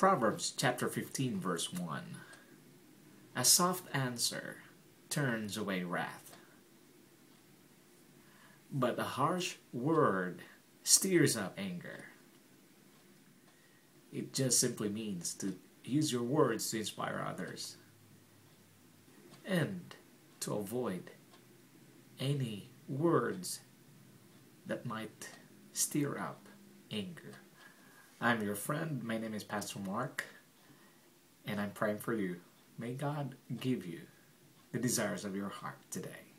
Proverbs chapter 15, verse 1. A soft answer turns away wrath, but a harsh word stirs up anger. It just simply means to use your words to inspire others and to avoid any words that might stir up anger. I'm your friend. My name is Pastor Mark, and I'm praying for you. May God give you the desires of your heart today.